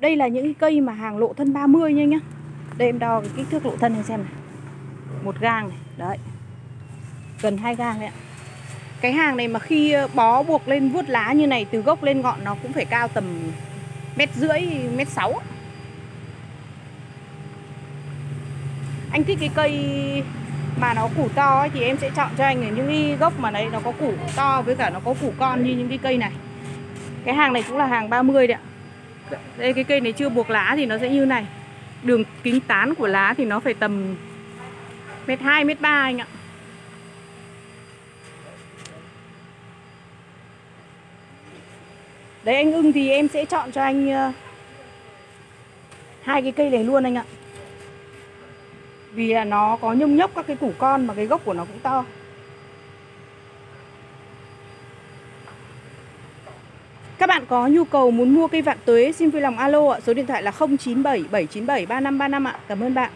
Đây là những cây mà hàng lộ thân 30 nha nhá. Đây em đo cái kích thước lộ thân này xem này. Một gang này, đấy. Gần hai gang đấy ạ. Cái hàng này mà khi ờ, bó buộc lên vuốt lá như này Từ gốc lên ngọn nó cũng phải cao tầm Mét rưỡi, mét sáu Anh thích cái cây mà nó củ to ấy, thì em sẽ chọn cho anh ở những cái gốc mà đấy nó có củ to với cả nó có củ con như những cái cây này. Cái hàng này cũng là hàng 30 đấy ạ đây cái cây này chưa buộc lá thì nó sẽ như này. Đường kính tán của lá thì nó phải tầm mét hai, mét ba anh ạ. Đấy, anh ưng thì em sẽ chọn cho anh ờ, hai cái cây này luôn anh ạ. Vì là nó có nhông nhốc các cái củ con mà cái gốc của nó cũng to. Các bạn có nhu cầu muốn mua cây vạn tuế, xin vui lòng alo ạ. Số điện thoại là 097 797 3535 ạ. Cảm ơn bạn.